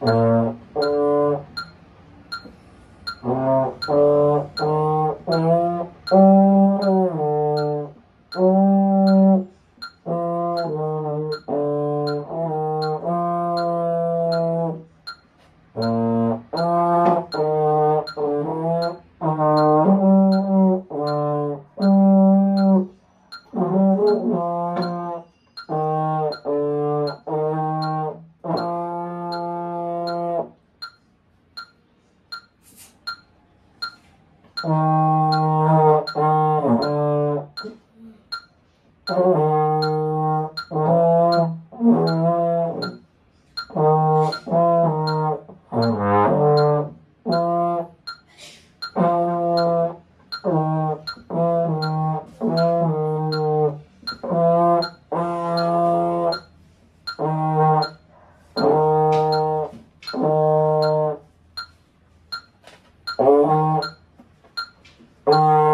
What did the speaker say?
Mm-hmm. Oh. 어...